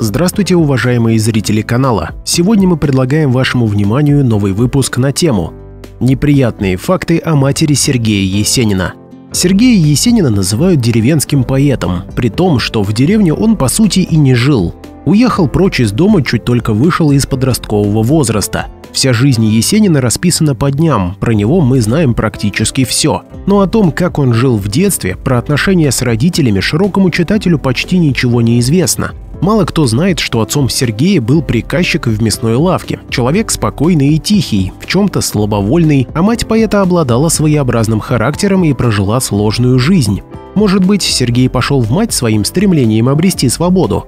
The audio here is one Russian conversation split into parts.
Здравствуйте, уважаемые зрители канала! Сегодня мы предлагаем вашему вниманию новый выпуск на тему «Неприятные факты о матери Сергея Есенина». Сергея Есенина называют деревенским поэтом, при том, что в деревне он по сути и не жил. Уехал прочь из дома, чуть только вышел из подросткового возраста. Вся жизнь Есенина расписана по дням, про него мы знаем практически все. Но о том, как он жил в детстве, про отношения с родителями широкому читателю почти ничего не известно. Мало кто знает, что отцом Сергея был приказчик в мясной лавке, человек спокойный и тихий, в чем-то слабовольный, а мать поэта обладала своеобразным характером и прожила сложную жизнь. Может быть, Сергей пошел в мать своим стремлением обрести свободу?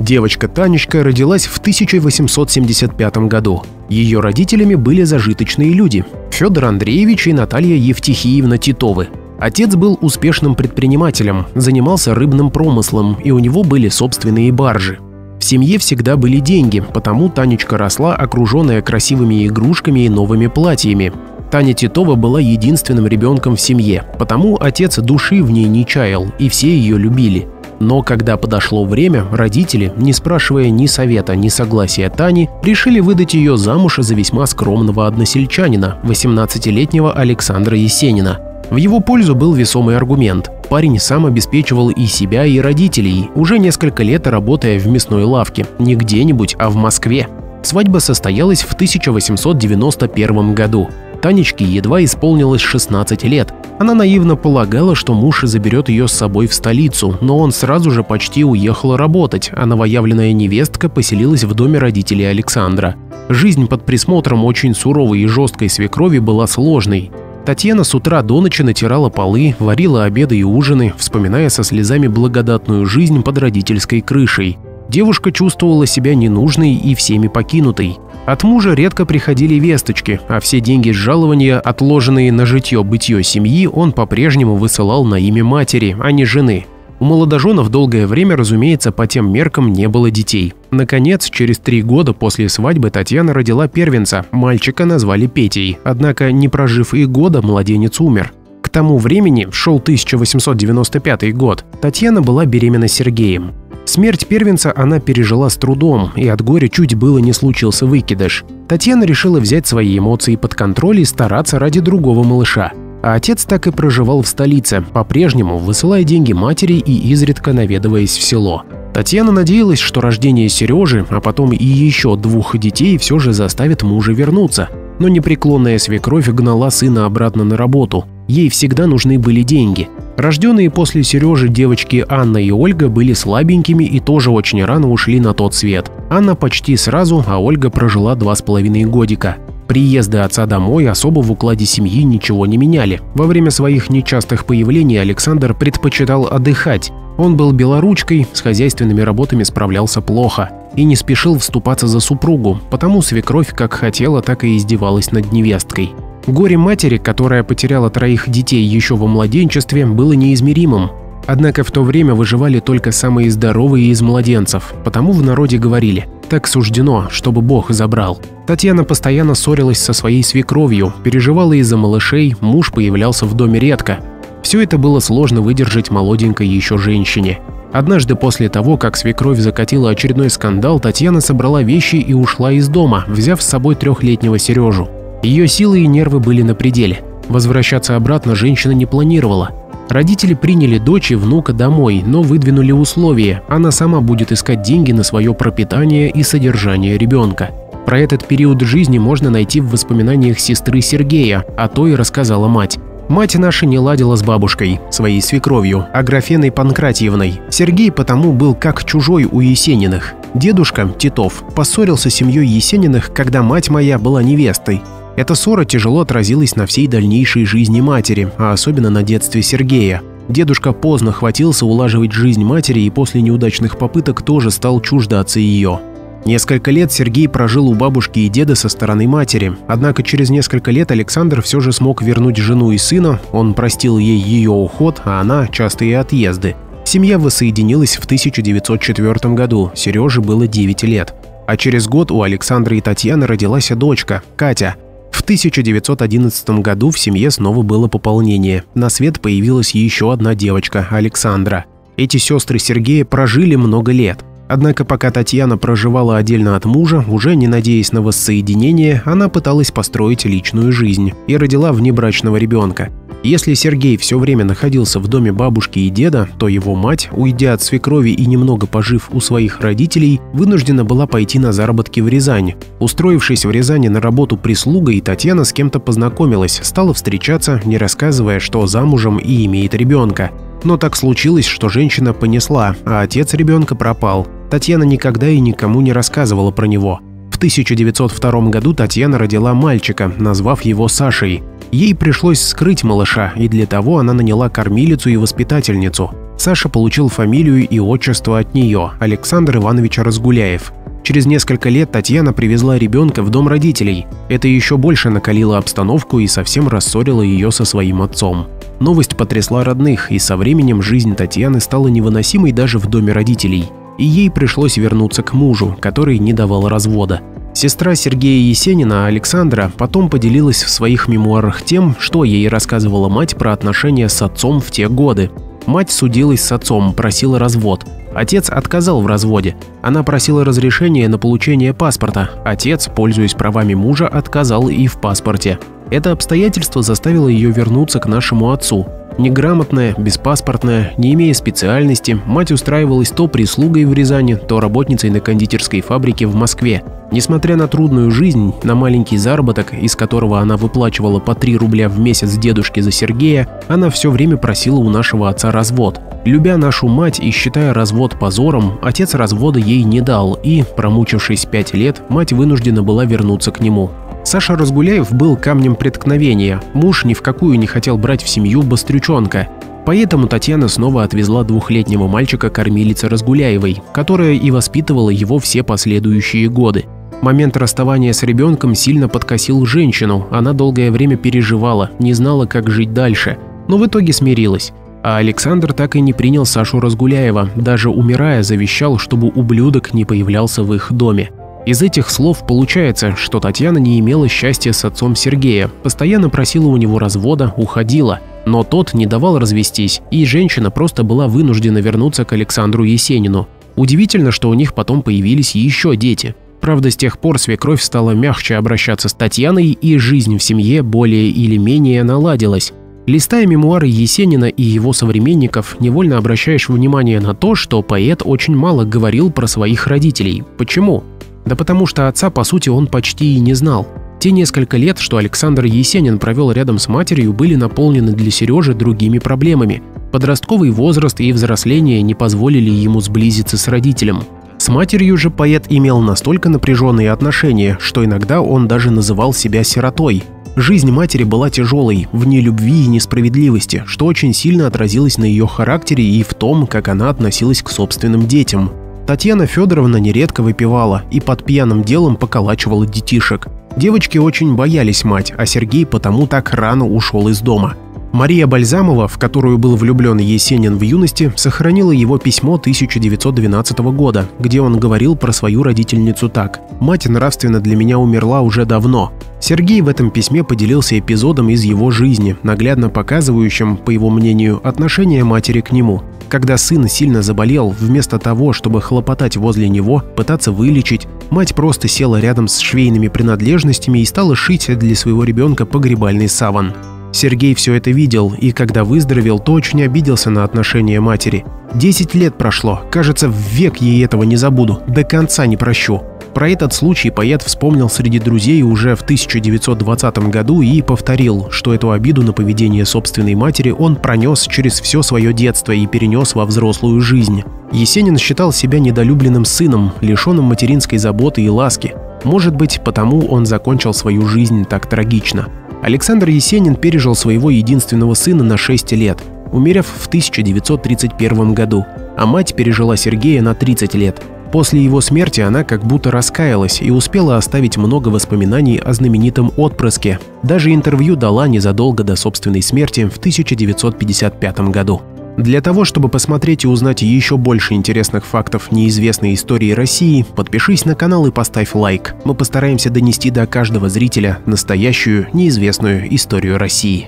Девочка Танечка родилась в 1875 году. Ее родителями были зажиточные люди – Федор Андреевич и Наталья Евтихиевна Титовы. Отец был успешным предпринимателем, занимался рыбным промыслом, и у него были собственные баржи. В семье всегда были деньги, потому Танечка росла, окруженная красивыми игрушками и новыми платьями. Таня Титова была единственным ребенком в семье, потому отец души в ней не чаял, и все ее любили. Но когда подошло время, родители, не спрашивая ни совета, ни согласия Тани, решили выдать ее замуж за весьма скромного односельчанина, 18-летнего Александра Есенина – в его пользу был весомый аргумент. Парень сам обеспечивал и себя, и родителей, уже несколько лет работая в мясной лавке, не где-нибудь, а в Москве. Свадьба состоялась в 1891 году. Танечке едва исполнилось 16 лет. Она наивно полагала, что муж заберет ее с собой в столицу, но он сразу же почти уехал работать, а новоявленная невестка поселилась в доме родителей Александра. Жизнь под присмотром очень суровой и жесткой свекрови была сложной. Татьяна с утра до ночи натирала полы, варила обеды и ужины, вспоминая со слезами благодатную жизнь под родительской крышей. Девушка чувствовала себя ненужной и всеми покинутой. От мужа редко приходили весточки, а все деньги с жалования, отложенные на житье-бытье семьи, он по-прежнему высылал на имя матери, а не жены. У молодоженов долгое время, разумеется, по тем меркам не было детей. Наконец, через три года после свадьбы Татьяна родила первенца, мальчика назвали Петей, однако, не прожив и года, младенец умер. К тому времени, шел 1895 год, Татьяна была беременна Сергеем. Смерть первенца она пережила с трудом, и от горя чуть было не случился выкидыш. Татьяна решила взять свои эмоции под контроль и стараться ради другого малыша. А отец так и проживал в столице, по-прежнему высылая деньги матери и изредка наведываясь в село. Татьяна надеялась, что рождение Сережи, а потом и еще двух детей все же заставит мужа вернуться. Но непреклонная свекровь гнала сына обратно на работу. Ей всегда нужны были деньги. Рожденные после Сережи девочки Анна и Ольга были слабенькими и тоже очень рано ушли на тот свет. Анна почти сразу, а Ольга прожила два с половиной годика. Приезды отца домой особо в укладе семьи ничего не меняли. Во время своих нечастых появлений Александр предпочитал отдыхать. Он был белоручкой, с хозяйственными работами справлялся плохо и не спешил вступаться за супругу, потому свекровь как хотела, так и издевалась над невесткой. Горе матери, которая потеряла троих детей еще во младенчестве, было неизмеримым. Однако в то время выживали только самые здоровые из младенцев, потому в народе говорили «так суждено, чтобы Бог забрал». Татьяна постоянно ссорилась со своей свекровью, переживала из-за малышей, муж появлялся в доме редко. Все это было сложно выдержать молоденькой еще женщине. Однажды после того, как свекровь закатила очередной скандал, Татьяна собрала вещи и ушла из дома, взяв с собой трехлетнего Сережу. Ее силы и нервы были на пределе. Возвращаться обратно женщина не планировала. Родители приняли дочь и внука домой, но выдвинули условия – она сама будет искать деньги на свое пропитание и содержание ребенка. Про этот период жизни можно найти в воспоминаниях сестры Сергея, а то и рассказала мать. Мать наша не ладила с бабушкой, своей свекровью, Аграфеной Панкратьевной. Сергей потому был как чужой у Есениных. Дедушка, Титов, поссорился с семьей Есениных, когда мать моя была невестой. Эта ссора тяжело отразилась на всей дальнейшей жизни матери, а особенно на детстве Сергея. Дедушка поздно хватился улаживать жизнь матери и после неудачных попыток тоже стал чуждаться ее. Несколько лет Сергей прожил у бабушки и деда со стороны матери, однако через несколько лет Александр все же смог вернуть жену и сына, он простил ей ее уход, а она – частые отъезды. Семья воссоединилась в 1904 году, Сереже было 9 лет. А через год у Александра и Татьяны родилась дочка – Катя. В 1911 году в семье снова было пополнение. На свет появилась еще одна девочка, Александра. Эти сестры Сергея прожили много лет. Однако пока Татьяна проживала отдельно от мужа, уже не надеясь на воссоединение, она пыталась построить личную жизнь и родила внебрачного ребенка. Если Сергей все время находился в доме бабушки и деда, то его мать, уйдя от свекрови и немного пожив у своих родителей, вынуждена была пойти на заработки в Рязань. Устроившись в Рязани на работу прислугой, Татьяна с кем-то познакомилась, стала встречаться, не рассказывая, что замужем и имеет ребенка. Но так случилось, что женщина понесла, а отец ребенка пропал. Татьяна никогда и никому не рассказывала про него. В 1902 году Татьяна родила мальчика, назвав его Сашей. Ей пришлось скрыть малыша, и для того она наняла кормилицу и воспитательницу. Саша получил фамилию и отчество от нее – Александр Иванович Разгуляев. Через несколько лет Татьяна привезла ребенка в дом родителей. Это еще больше накалило обстановку и совсем рассорило ее со своим отцом. Новость потрясла родных, и со временем жизнь Татьяны стала невыносимой даже в доме родителей. И ей пришлось вернуться к мужу, который не давал развода. Сестра Сергея Есенина, Александра, потом поделилась в своих мемуарах тем, что ей рассказывала мать про отношения с отцом в те годы. Мать судилась с отцом, просила развод. Отец отказал в разводе. Она просила разрешения на получение паспорта. Отец, пользуясь правами мужа, отказал и в паспорте. Это обстоятельство заставило ее вернуться к нашему отцу. Неграмотная, беспаспортная, не имея специальности, мать устраивалась то прислугой в Рязани, то работницей на кондитерской фабрике в Москве. Несмотря на трудную жизнь, на маленький заработок, из которого она выплачивала по 3 рубля в месяц дедушке за Сергея, она все время просила у нашего отца развод. Любя нашу мать и считая развод позором, отец развода ей не дал и, промучившись 5 лет, мать вынуждена была вернуться к нему. Саша Разгуляев был камнем преткновения, муж ни в какую не хотел брать в семью Бастрючонка. Поэтому Татьяна снова отвезла двухлетнего мальчика кормилице Разгуляевой, которая и воспитывала его все последующие годы. Момент расставания с ребенком сильно подкосил женщину, она долгое время переживала, не знала, как жить дальше, но в итоге смирилась. А Александр так и не принял Сашу Разгуляева, даже умирая завещал, чтобы ублюдок не появлялся в их доме. Из этих слов получается, что Татьяна не имела счастья с отцом Сергея, постоянно просила у него развода, уходила. Но тот не давал развестись, и женщина просто была вынуждена вернуться к Александру Есенину. Удивительно, что у них потом появились еще дети. Правда, с тех пор свекровь стала мягче обращаться с Татьяной, и жизнь в семье более или менее наладилась. Листая мемуары Есенина и его современников, невольно обращаешь внимание на то, что поэт очень мало говорил про своих родителей. Почему? Да потому что отца, по сути, он почти и не знал. Те несколько лет, что Александр Есенин провел рядом с матерью, были наполнены для Сережи другими проблемами. Подростковый возраст и взросление не позволили ему сблизиться с родителем. С матерью же поэт имел настолько напряженные отношения, что иногда он даже называл себя сиротой. Жизнь матери была тяжелой, вне любви и несправедливости, что очень сильно отразилось на ее характере и в том, как она относилась к собственным детям. Татьяна Федоровна нередко выпивала и под пьяным делом поколачивала детишек. Девочки очень боялись мать, а Сергей потому так рано ушел из дома. Мария Бальзамова, в которую был влюблен Есенин в юности, сохранила его письмо 1912 года, где он говорил про свою родительницу так «Мать нравственно для меня умерла уже давно». Сергей в этом письме поделился эпизодом из его жизни, наглядно показывающим, по его мнению, отношение матери к нему. Когда сын сильно заболел, вместо того, чтобы хлопотать возле него, пытаться вылечить, мать просто села рядом с швейными принадлежностями и стала шить для своего ребенка погребальный саван. Сергей все это видел, и когда выздоровел, то очень обиделся на отношение матери. Десять лет прошло, кажется, в век ей этого не забуду, до конца не прощу. Про этот случай поэт вспомнил среди друзей уже в 1920 году и повторил, что эту обиду на поведение собственной матери он пронес через все свое детство и перенес во взрослую жизнь. Есенин считал себя недолюбленным сыном, лишенным материнской заботы и ласки. Может быть, потому он закончил свою жизнь так трагично. Александр Есенин пережил своего единственного сына на 6 лет, умерев в 1931 году, а мать пережила Сергея на 30 лет – После его смерти она как будто раскаялась и успела оставить много воспоминаний о знаменитом отпрыске. Даже интервью дала незадолго до собственной смерти в 1955 году. Для того, чтобы посмотреть и узнать еще больше интересных фактов неизвестной истории России, подпишись на канал и поставь лайк. Мы постараемся донести до каждого зрителя настоящую неизвестную историю России.